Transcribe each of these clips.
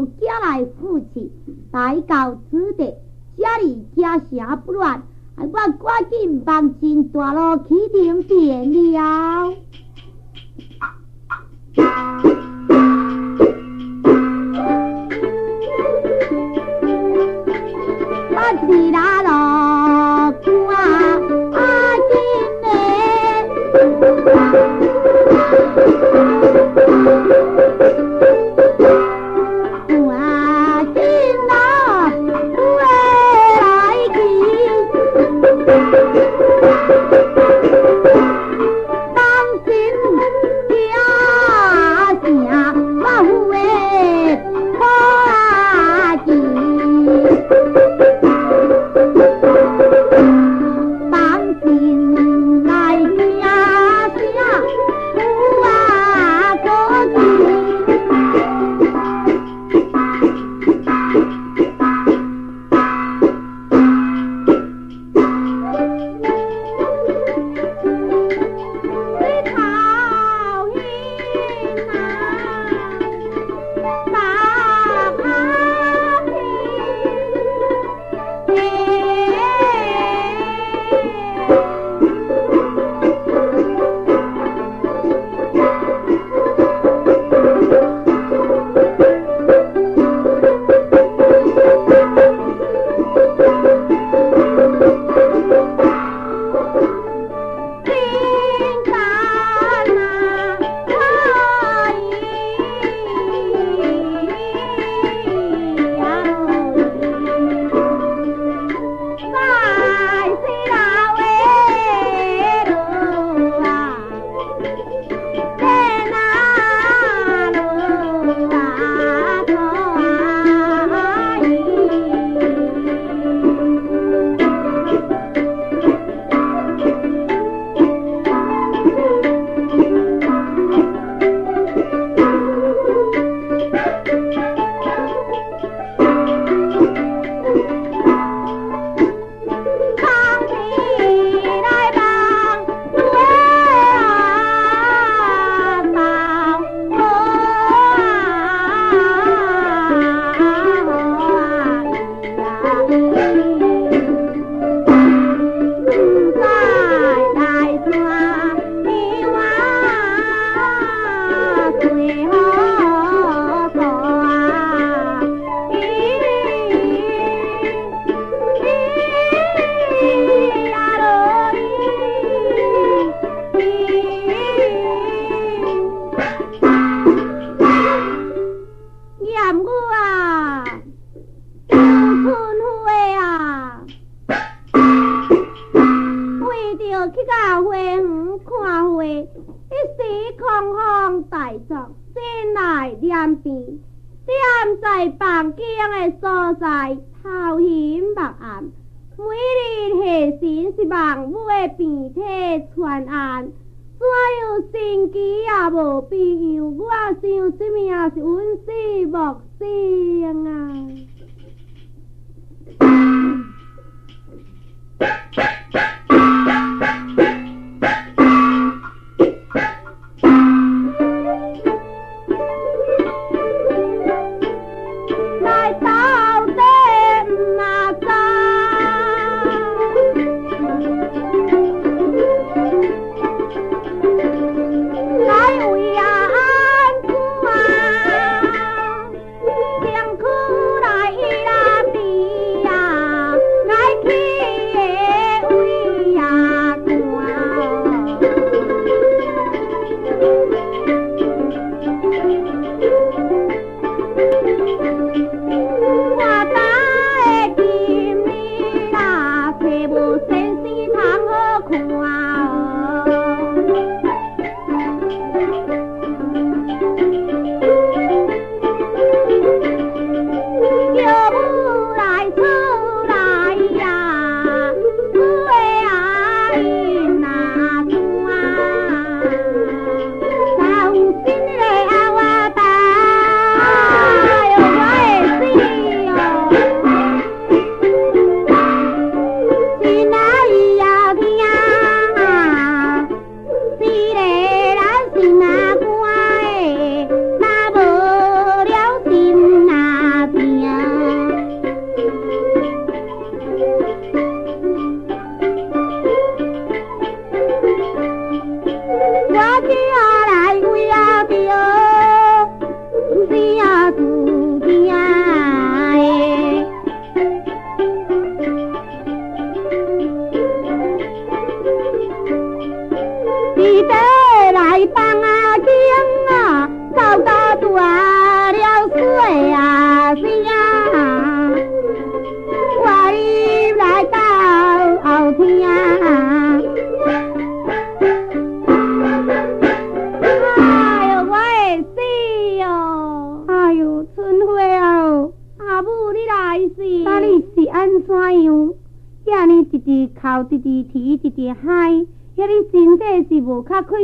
就家来父亲来到此地，家里家下不乱，我赶紧帮金大佬起顶点了。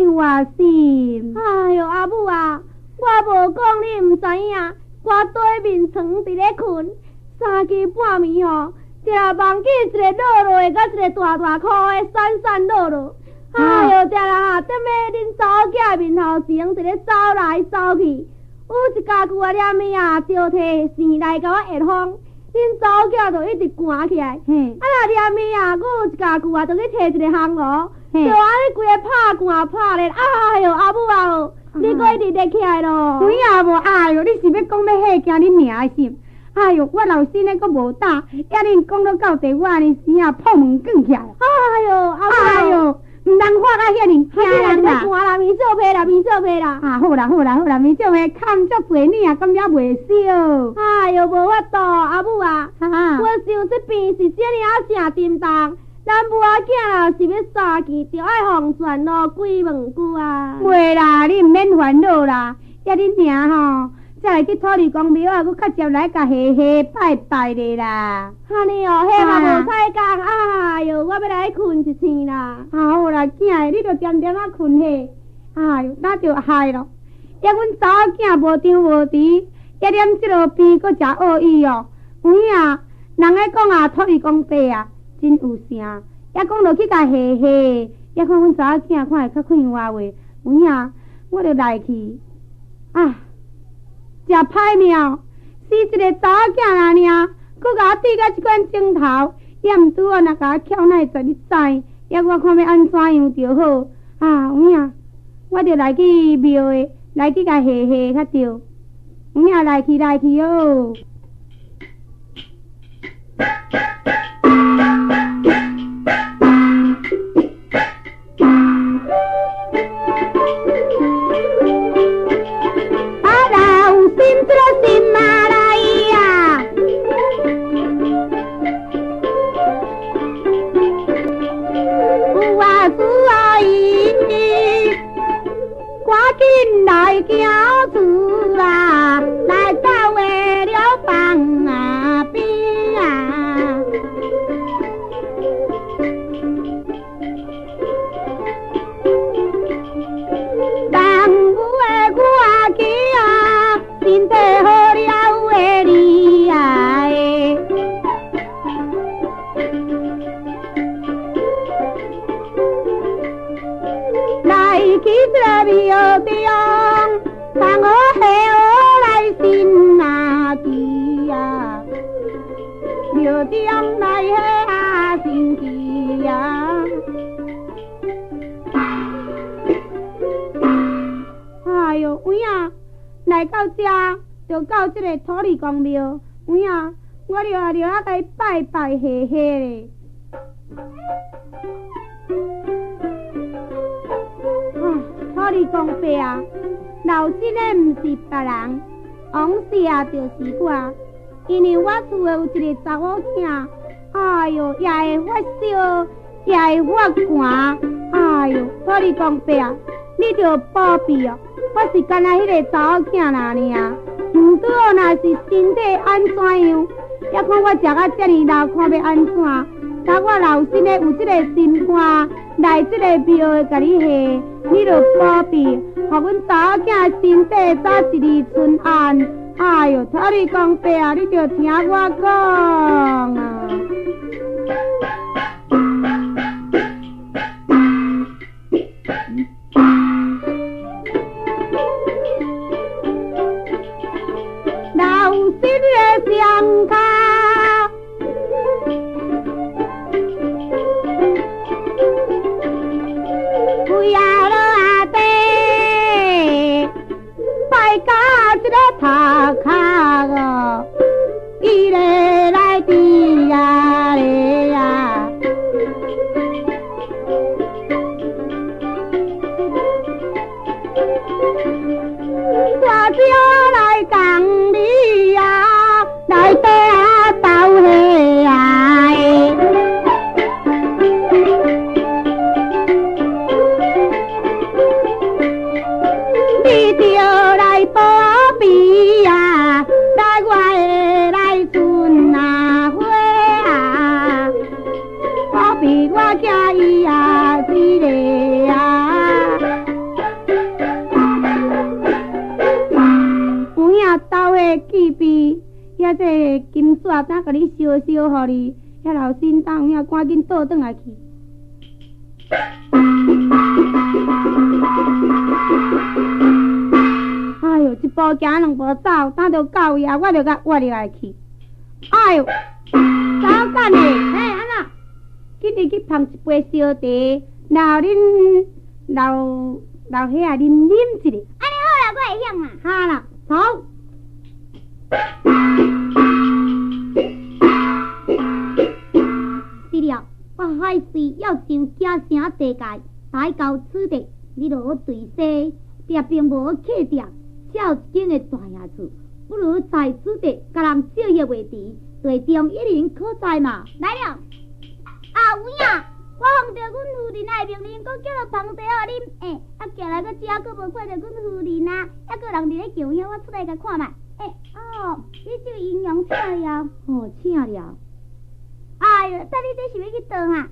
无较快活心？哎呦，阿母啊，我无讲你毋知影，我对面床伫咧困，三更半暝吼，定梦见一个落落的，甲一个大大箍的闪闪落落。哎呦，定啦，踮咧恁查某囝面头前，伫咧走来走去，有一家具啊，念物啊，就摕钱来甲我下风。恁查某囝就一直赶起来，啊若念物啊，我有一家具啊，就去摕一个烘炉，就安尼规个拍寒拍咧，哎哟，阿母啊，你搁一直热起来咯？有影无？哎哟，你是要讲要吓惊恁娘的心？哎哟，我老身咧搁无打，遐恁讲到到地，我安尼生啊破门卷起来。哎哟，阿母，哎哟，毋通发到遐尼惊人啦！寒啦，面做皮啦，面做皮啦。啊，好啦好啦好啦，面做皮看足侪你啊，感觉袂少。哎呦，无法度，阿母啊，我想这边是遮尔啊正沉重。咱母仔囝啦是要三件，就爱红船咯，几问句啊。袂啦，你毋免烦恼啦，遐恁娘吼。再来去土地公庙啊，佫较接来甲下下拜拜咧啦。安尼哦，迄嘛无彩工，哎哟，我要来困一醒啦。好啦，囝，你着点点啊困下。哎哟，那就害咯。抑阮查某囝无张无弛，一念即落边佫食恶意哦。有影，人咧讲啊，土地公伯啊，真有声。抑讲落去甲下下，抑看阮查某囝看会较快活话，有影，我着来去。啊！食歹命，死一个查某囝啦尔，佮甲我对甲即款镜头，也毋拄啊，若甲我巧奈做你知，也我看要安怎样着好。啊，有影，我着来去庙诶，来去甲下下较着。有影，来去来去哦。土就是我。因为我厝诶有一个查某囝，哎哟，也会发烧，也会发寒，哎哟，土地公伯啊，你着保庇哦。我是干那迄个查某囝那尔。毋拄好，若是身体安怎样，也看我食啊遮尔老，看要安怎？若我老身的有即个心肝，来即个庙的甲你下，你着保庇，互阮查某囝身体早一日春安。哎呦，托你讲白啊，你着听我讲啊。伊啊，搭我来巡哪花啊？我比我家伊啊，厉害啊！板啊倒去起边，金锁搭甲你收收，互你遐老身当有影，赶紧倒转来去。哎呦，一步行两步走，等到到夜，我就甲我入来去。哎呦，早干嘞！哎，安怎？今日去捧一杯烧茶，然后恁老老兄啊，恁啉一下。安尼好啦，我会晓啊。哈啦，走。是了，我海水要上假城地界，来到此地，你落对西，也并无客店，少一间的大衙厝，不如在此地甲人少爷为题，地中一人可在嘛？来了。啊有影，我奉着阮夫人的命令，搁叫了房茶互啉，诶，啊，行来搁遮，搁无看着阮夫人啊，还搁人伫咧叫遐，我出来甲看觅。诶，哦，你这个营养请了，哦，请了。哎哟，等你这是要去倒啊？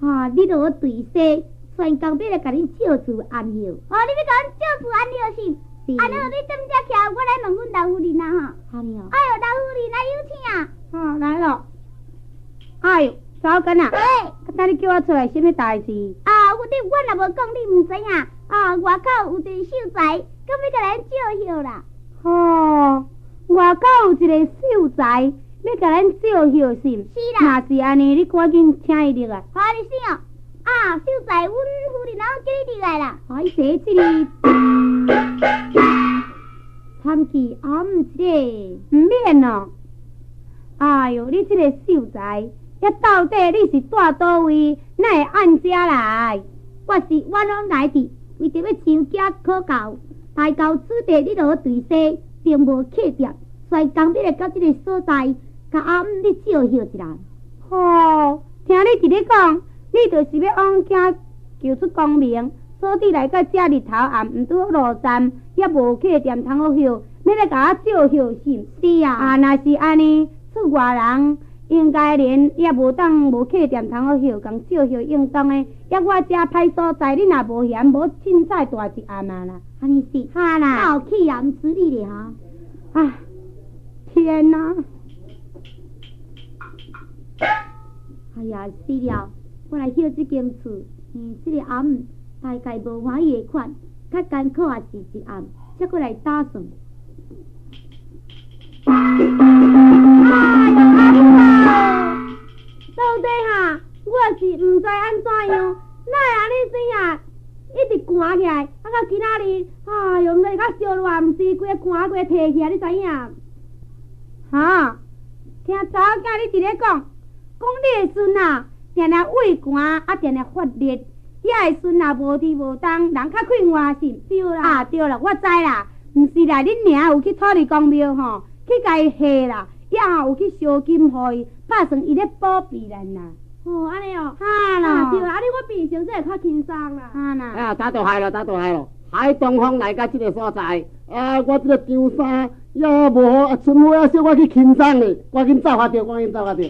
哈，你着我对西，全工要来甲你照住安休。哦，你要甲阮照住安休是？是。安尼，你踮遮徛，我来问阮老夫人啊哈。好了。哎哟，老夫人来有请啊。哦，来了。哎哟，早干啊？哎。今你叫我出来，什么代志？啊，有滴我若无讲，你毋知影。啊，外口有一个秀才，搁要甲咱照休啦。哦，外口有一个秀才。要甲咱照孝心，是啦。若是安尼，你赶紧请伊入来。好，你先哦。啊，秀才，阮夫人叫你入来啦。哎，坐这里。参见阿姆姐，毋免哦。哎哟，你这个秀才，遐到底你是住倒位？哪会按遮来？我是我拢来的，为着要上家可教，大到此地，你落对西，并无客店，所刚要来到这个所在。甲阿姆，你照休一人。吼，听你伫咧讲，你就是要往家求出光明，所以来到遮日头暗，毋拄路站，也无客店通好休，要来甲我照休是？是啊。啊，若是安尼，出外人应该连也无当无客店通好休，共照休应当的。抑我遮歹所在，你若无嫌，无凊彩住一暗啊啦。安尼是。哈啦。好气啊，毋死你咧哈。啊，天哪！哎呀，死了！我来歇这间厝，嗯，这个暗大概无欢喜的款，较艰苦也是一暗，才过来打算。哎呀，阿婆，到底哈，我是毋知安怎样，哪会安尼生啊？一直寒起来，啊到今仔日，哎哟，毋知甲烧热，毋是规个寒规个提起来，你知影？哈？听查某囝你伫咧讲？讲你个孙啊，定定畏寒，啊定定发热，遐个孙也无天无当，人较快活是？对啦，啊对啦，我知啦，毋是啦，恁娘有去土地公庙吼，去甲伊下啦，也吼有去烧金互伊，拍算伊咧保庇咱啦。哦，安尼哦，哈啦，对啦，安尼我平常说会较轻松啦。哈啦，哎呀，打倒海咯，打倒海咯，海东方来到即个所在，啊，我即个张三也无好，春花啊，说我去轻松咧，赶紧走下着，赶紧走下着。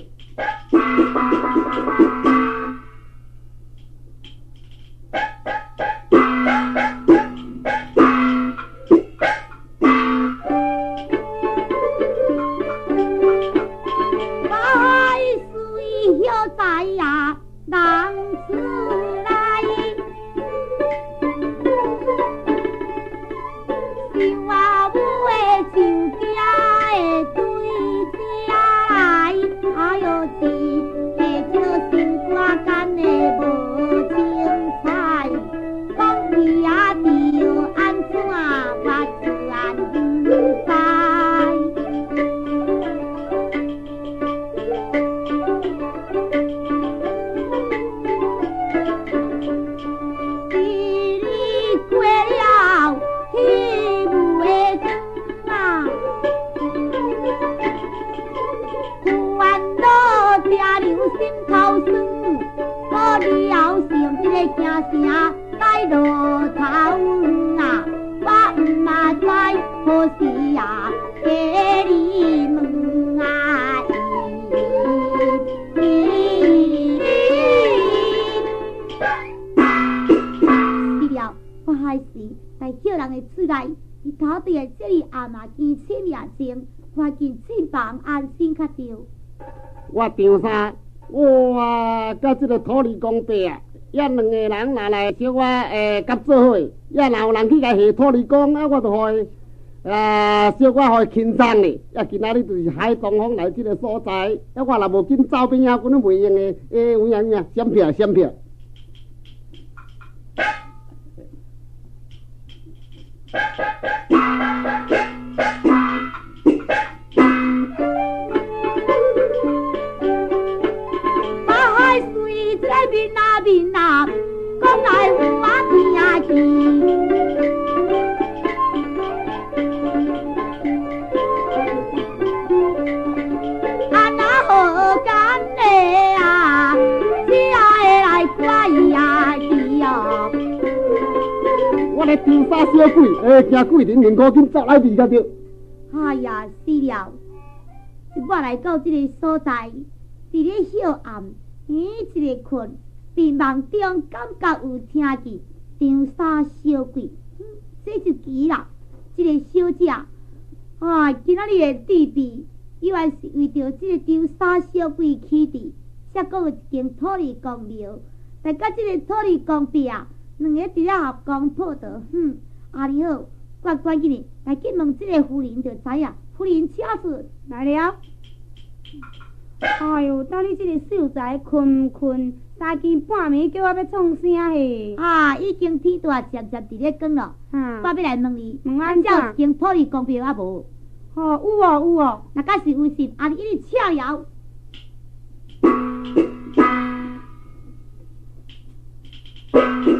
三，哇，甲这个土地公伯啊，也两个人拿来小我诶合作伙，也若有人去甲下土地公，啊，我就互伊。啊，小可互伊轻松哩，啊，今仔日就是海东方来即个所在，啊，我若无紧走边啊，阮都袂用诶，诶，有影影，闪票闪票。我咧丢沙小鬼，诶，惊鬼人面苦紧走来比较着。哎呀，死了！我来到这个所在，伫咧晓暗，咦，一个困，伫梦中感觉有听见长沙小鬼，嗯这就奇啦！这个小姐，啊，今仔日的地 vị，原是为着这个长沙小鬼起的，才讲有一间土地公庙，但甲这个土地公庙，两个伫咧合公破道，哼，阿尼好。乖乖紧哩，来去问这个夫人就知影。夫人，请坐来了。哎哟，等你这个秀才困毋困？三更半暝叫我要创啥嘿？啊，已经天大渐渐伫咧光咯。哈我要来问你，问安怎已经土地公庙啊无？哦，有哦有哦。若假是微信，阿你一直请摇。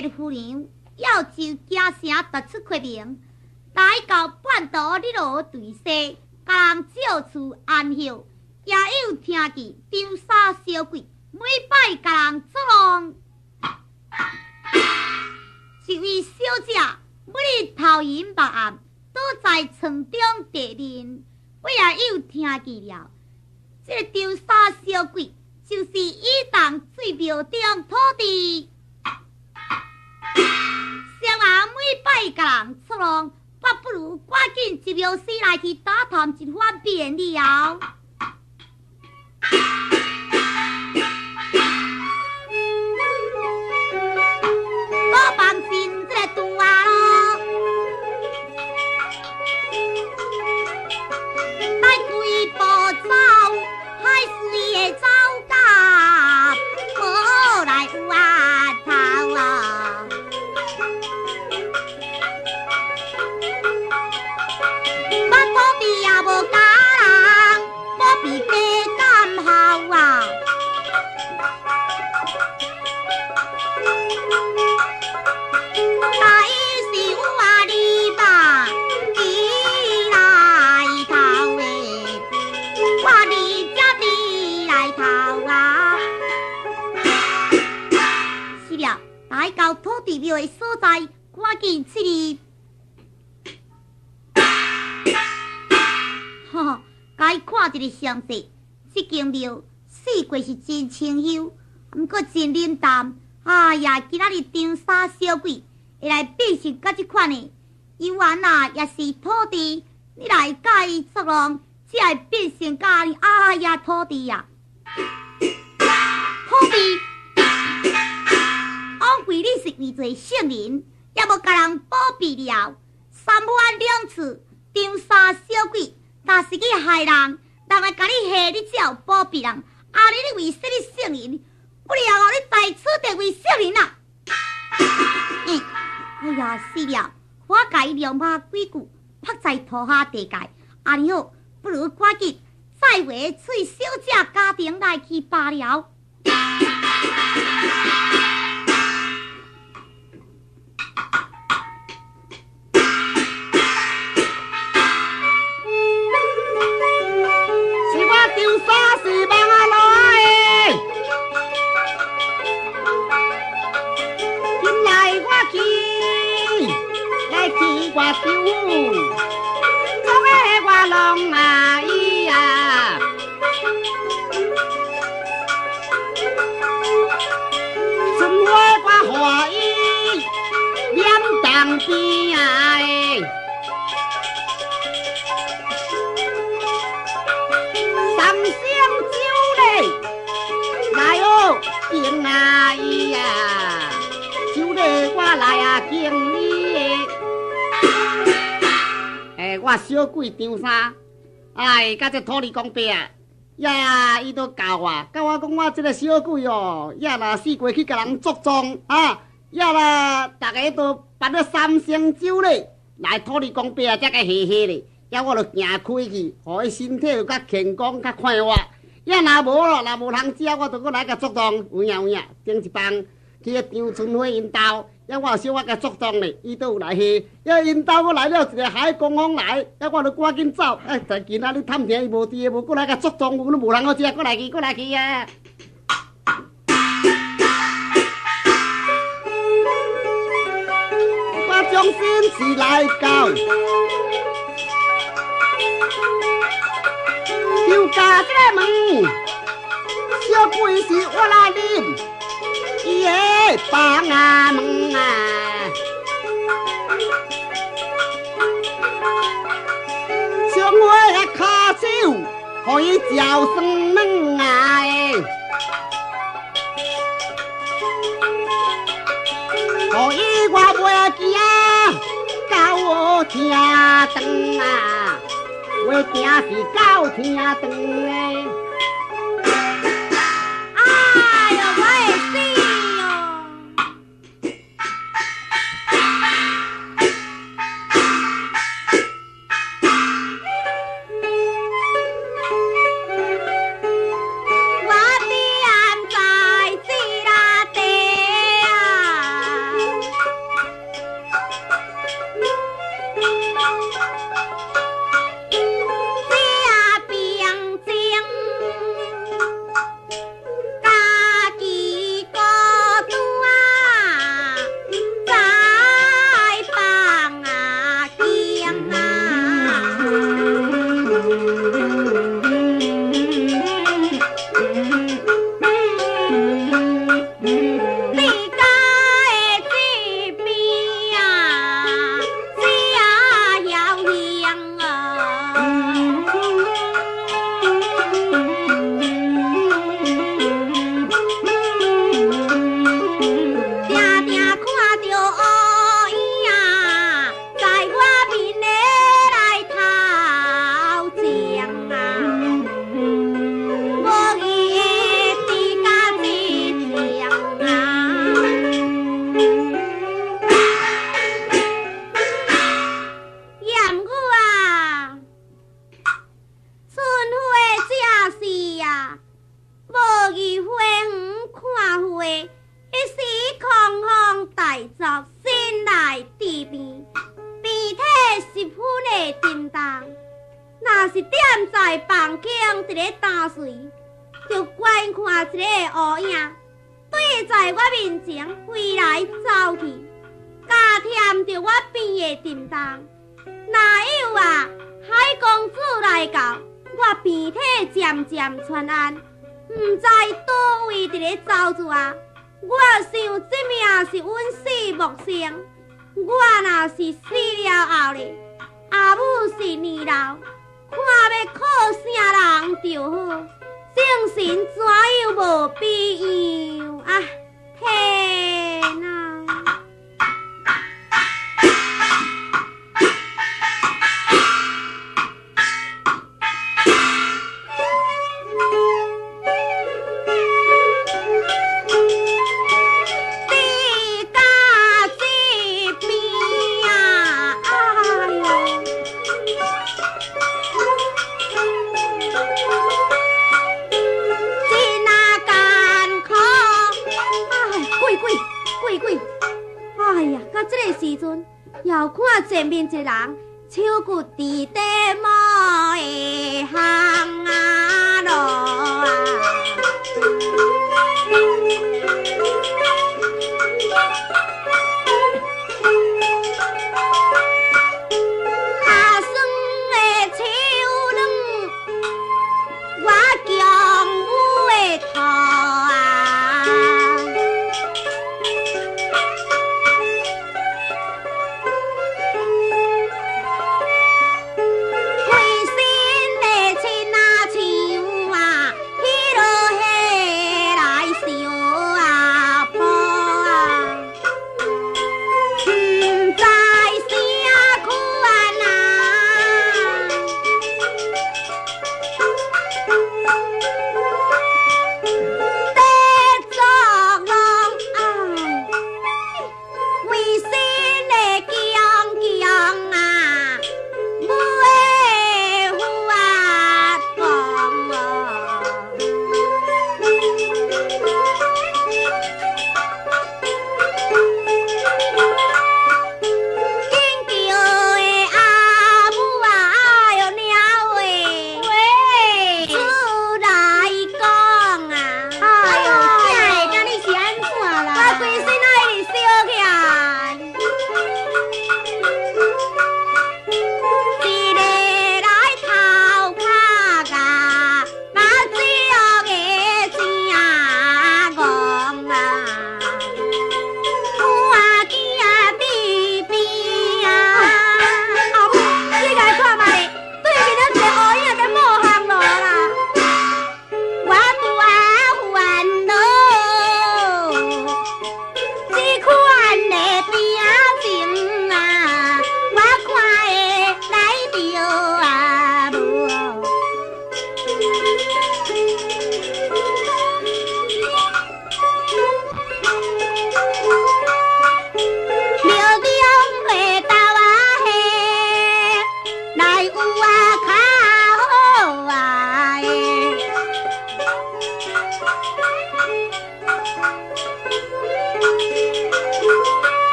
离别夫人要求家城突出开明，来到半途你落对西，甲人照厝安休。也有听见长沙小鬼每摆甲人作弄，一位小姐每日头晕目暗，倒在床中地面，我也有听见了。这个长沙小鬼就是伊当水庙中土地，每摆甲人作弄，我不如赶紧一庙司来去打探一番便了。一个详细，这间庙四季是真清幽，毋过真冷淡。哎呀，今仔日长沙小鬼会来变成甲即款的，伊原啊也是土地，你来甲伊作弄，才会变成家己哎呀土地呀，土地。枉费你是为做圣人，也无甲人保庇了，三番两次张三小鬼，但是去害人，人来甲你下，你只有保庇人。啊！你你为什么圣人？不料哦，你在此地为圣人啊！嗯，哎呀，死了！我甲伊两把鬼骨拍在土下地界，阿尼好，不如赶紧再回翠小姐家庭来去罢了。我小鬼张三，哎，甲这土地公伯啊，呀，伊都教我，教我讲我这个小鬼哦，呀，若死过去甲人作庄啊，呀啦，大家都办了三香酒咧，来土地公伯啊，才个吓吓咧，呀，我就行开去，互伊身体又较健康较快活，呀，若无咯，若无通食，我就搁来甲作庄，有影有影，顶一帮去张春花因兜。呀，我小我甲作动咧，伊都有来去。呀，因兜我来了一个海公公来，呀，我就赶紧走。哎，但今仔日探听伊无伫，无过来甲作动，我都无人好食，过来去，过来去啊！我将心事来教，就家这个门，小鬼是我来领。耶，帮啊门啊！小妹的卡手可以叫声门啊！可以我袂惊，教我听灯啊！我惊是教听灯嘞。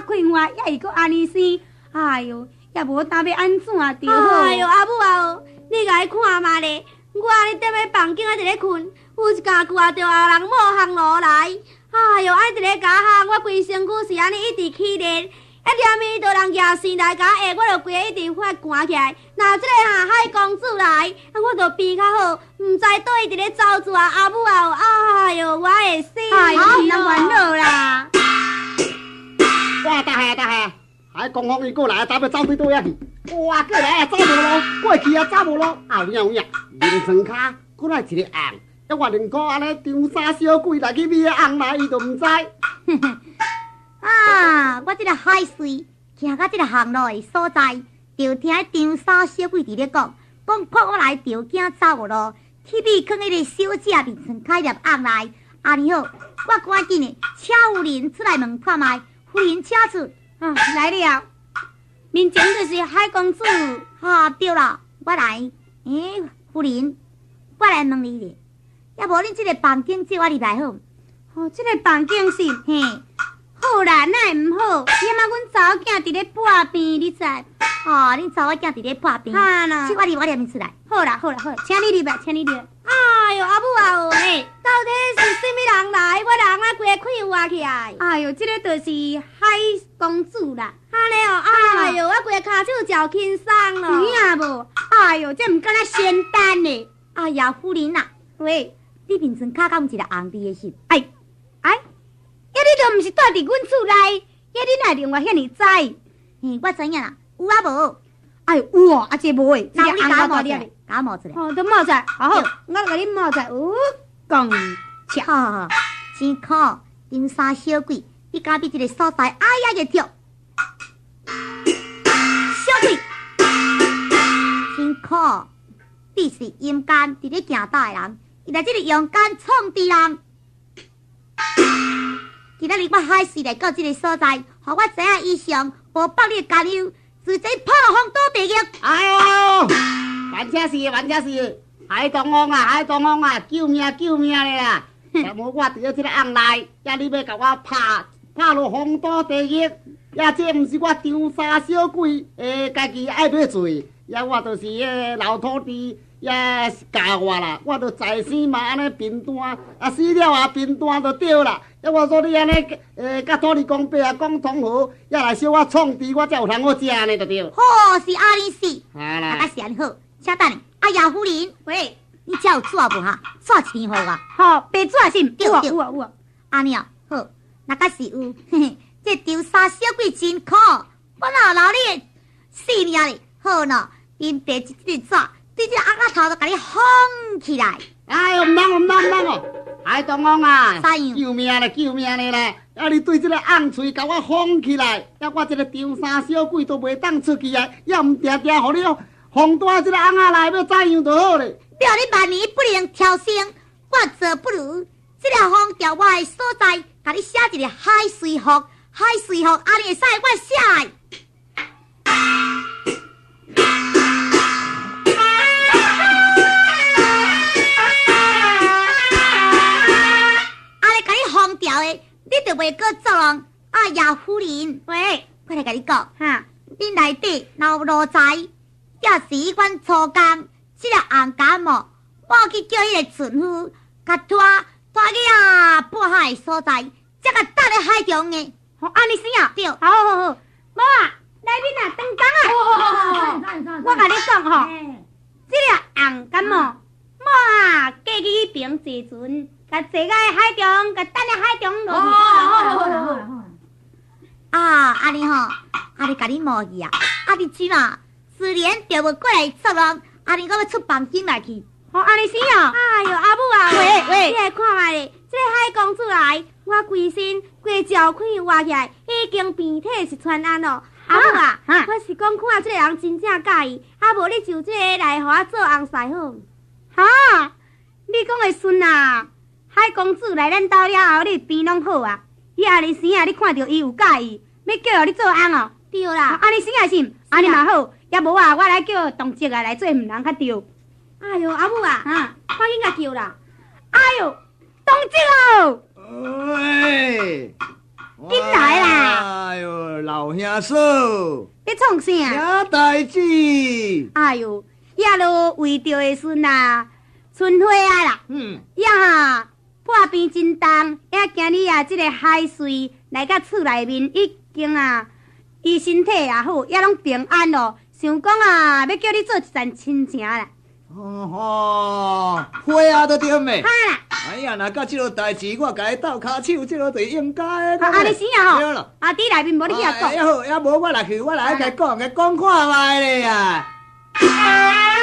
快活，也会搁安尼生。哎哟，也无当要安怎着好。哎哟，阿母啊，你来看嘛咧！我安尼踮咧房间啊，伫咧困，有一家挂着后人冒汗落来。哎哟，爱伫咧家巷，我规身躯是安尼一直起热，念咪就人举生来甲我下，我着规个一直发寒起来。若即个哈海公主来，啊，我着变较好，毋知倒伊伫咧走住啊，阿母啊，哎哟，我会死，哎呦真烦恼啦。哇，大海大海，海公公伊过来，咱要走对倒遐去。哇，过来啊，走无咯，过去啊，走无咯。后影有影，面床卡过来一个红，要我宁可安尼张三小鬼来去买红来，伊都毋知。啊！我即个海水行到即个巷路的所在，就听张三小鬼伫咧讲，讲看我来条件走无路，去米囥迄个小姐面床开入红来。安尼好，我赶紧的请夫人出来问看卖，夫人请出。啊，来了，面前就是海公主。啊，对了，我来。诶、夫人，我来问你咧，要无恁这个房间借我入来好？哦，这、个房间是嘿，好啦，那也毋好？你嘛，阮查某囝伫咧半边，你知？哦，恁查某囝伫咧破病，哈啦请，我入我念出来。好啦，好啦，好啦，请你入来，请你入来。哎哟，阿母啊，喂，到底是啥物人来？我人啊，规个快活起来。哎哟，即、个就是海公主啦。安尼哦，哎哟，我规个骹手真轻松咯。有影无？哎哟，这毋敢若仙丹呢。哎呀，夫人呐、喂，你面床骹敢有一个红滴的翕？哎哎，呀，你都毋是住伫阮厝内，呀，你哪另外遐尼知？嘿，我知影啦，有啊无？哎哟，有哦，啊，这无诶，那我冒出来大粒的，甲我冒出来。哦，都冒出来，好好，我甲你冒出来，有讲好好好，真山小鬼，你敢比这个所在哎呀个跳？小鬼，真可，你是阴间伫咧行道诶人，伊来这个阳间创治人。今仔日我海水来到这个所在，互我知影以上无百你的干忧，直接破了风倒地狱。哎呦，万车是万车是，海东王啊，海东王啊，救命救命咧啦！要无我伫咧即个暗内，呀你要甲我拍拍落风倒地狱，呀这不是我张三小鬼诶家己爱要罪，呀我就是迄老土地。呀，教我啦，我着在生嘛安尼平淡，啊死了啊平淡就对啦。要，我说你安尼，诶，甲土地公伯啊讲同好，呀来小我创治，我才有通好食安尼，就对。好是安尼是。啊，啦啊，是安尼好，请等下。哎呀，夫人，喂，你遮有纸无哈？纸一张互我。好，白纸是毋？有啊对有啊有啊。安尼哦，好，那个是有，嘿嘿，这丢三小鬼真可，我哪留你的性命哩？好喏，因第一这个纸，对这个鸭仔头就甲你封起来。哎呦，唔通哦，毋通毋通哦！海东王啊，救命嘞，救命嘞啦！啊，你对这个红喙甲我封起来，呀，我这个张三小鬼都袂当出去啊！要唔定定，互你封在这个红仔内，要怎样就好嘞？表你万年不能挑生，我做不如。这个封条我的所在，甲你写一个海水服，海水服，安尼会使我写你就袂搁做人。哎呀，夫人，喂，我来甲你讲。哈，恁内底若有路财，也是阮初工，即个红感冒，我去叫迄个船夫，甲拖拖去啊半海的所在，才甲搭咧海中的。好，安尼是啊。对，好好好，无啊，来面啊，登工啊。我甲你讲吼，即个红感冒，某啊，过去去边坐船，甲坐到海中，甲等咧海中落去。啊，安尼吼，安尼甲你冒去啊，啊你即嘛，自然就无过来作人，安尼我要出房间来去。好，安尼是啊。哎哟，阿母啊，喂喂你来看卖咧，即个海公主来，我规身规脚快活起来，已经病体是全安咯。阿母啊，啊我是讲看即个人真正介意，啊无你就即个来互我做红婿好。哈，你讲的孙啊，海公主来咱兜了后，你病拢好啊。伊安尼生啊，你看到伊有介意，要叫你做翁哦。对啊啦，安尼生啊是，安尼嘛好，也无啊，我来叫同志啊来做毋人较对。哎哟，阿母啊，啊，快紧甲叫啦！哎哟，同志哦，喂，进来啦哎呦，老兄嫂，你创啥？啥代志？哎哟，遐啰为着的孙啊，春花啊啦，嗯，呀哈，破病真重，也今日啊，即个海水来到厝内面已经啊，伊身体也好，也拢平安咯。想讲啊，要叫你做一阵亲情啦。哦吼，花啊都对咩？哈啦，哎呀，若到即落代志，我甲伊斗骹手，即落就应该的。啊，安尼是啊吼对了。。啊，伫内面无你遐讲。也好，也无我来去，我来甲伊讲，甲伊讲看卖咧啊。